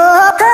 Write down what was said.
Oh,